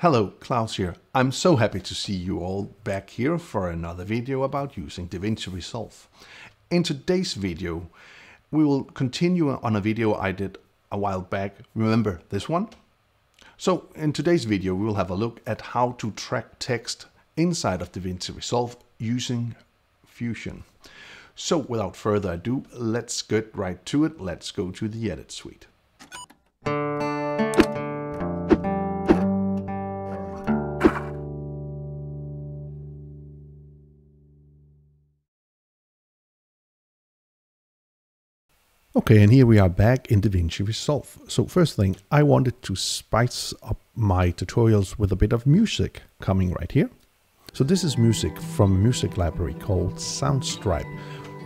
Hello, Klaus here. I'm so happy to see you all back here for another video about using DaVinci Resolve. In today's video, we will continue on a video I did a while back. Remember this one? So in today's video, we will have a look at how to track text inside of DaVinci Resolve using Fusion. So without further ado, let's get right to it. Let's go to the edit suite. Okay, and here we are back in DaVinci Resolve. So first thing, I wanted to spice up my tutorials with a bit of music coming right here. So this is music from a music library called Soundstripe,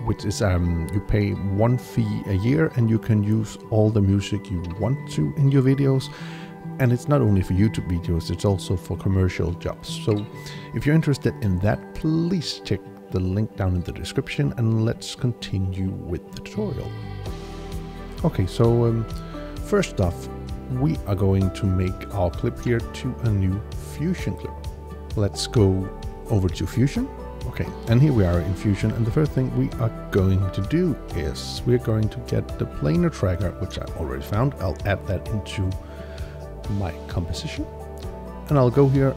which is um, you pay one fee a year and you can use all the music you want to in your videos. And it's not only for YouTube videos, it's also for commercial jobs. So if you're interested in that, please check the link down in the description and let's continue with the tutorial. Okay, so um, first off, we are going to make our clip here to a new Fusion clip. Let's go over to Fusion. Okay, and here we are in Fusion, and the first thing we are going to do is we're going to get the planar tracker, which I already found. I'll add that into my composition, and I'll go here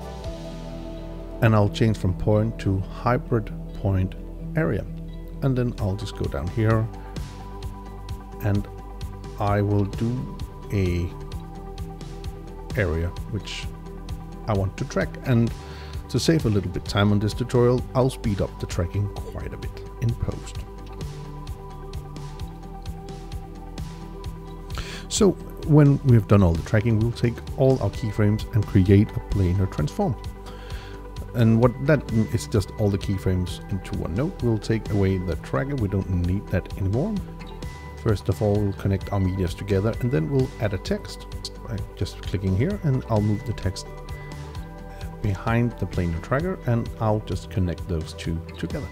and I'll change from point to hybrid point area. And then I'll just go down here and I will do a area which I want to track and to save a little bit time on this tutorial I'll speed up the tracking quite a bit in post. So when we've done all the tracking we'll take all our keyframes and create a planar transform. And what that is just all the keyframes into one node. We'll take away the tracker, we don't need that anymore. First of all, we'll connect our medias together and then we'll add a text by just clicking here and I'll move the text behind the planar tracker and I'll just connect those two together.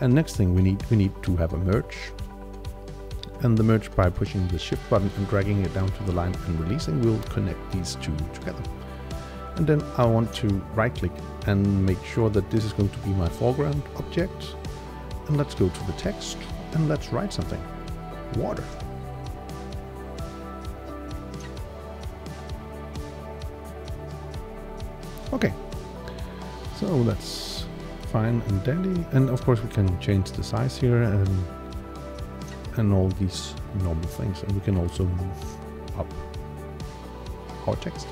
And next thing we need, we need to have a merge. And the merge by pushing the shift button and dragging it down to the line and releasing we'll connect these two together. And then I want to right click and make sure that this is going to be my foreground object. And let's go to the text and let's write something. Water. Okay, so that's fine and dandy. And of course we can change the size here and, and all these normal things. And we can also move up our text.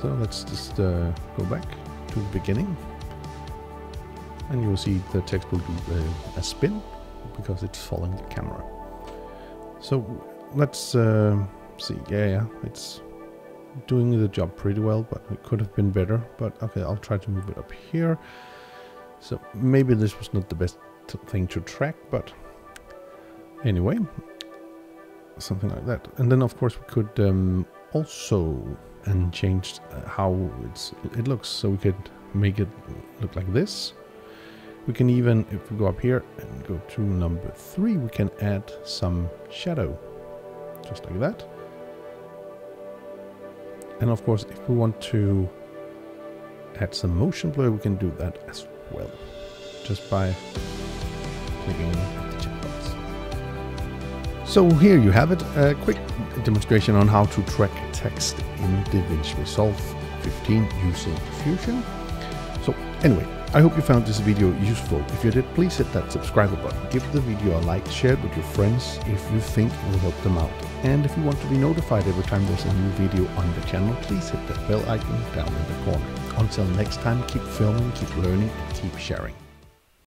So let's just uh, go back to the beginning and you will see the text will do a, a spin because it's following the camera. So let's uh, see. Yeah, yeah, it's doing the job pretty well, but it could have been better. But okay, I'll try to move it up here. So maybe this was not the best thing to track, but anyway, something like that. And then of course we could um, also and change uh, how it's it looks, so we could make it look like this we can even, if we go up here and go to number three, we can add some shadow, just like that. And of course, if we want to add some motion blur, we can do that as well, just by clicking the checkbox. So here you have it, a quick demonstration on how to track text in DaVinci Resolve 15 using Fusion. So anyway, I hope you found this video useful. If you did, please hit that subscribe button. Give the video a like, share it with your friends if you think it will help them out. And if you want to be notified every time there's a new video on the channel, please hit that bell icon down in the corner. Until next time, keep filming, keep learning, and keep sharing.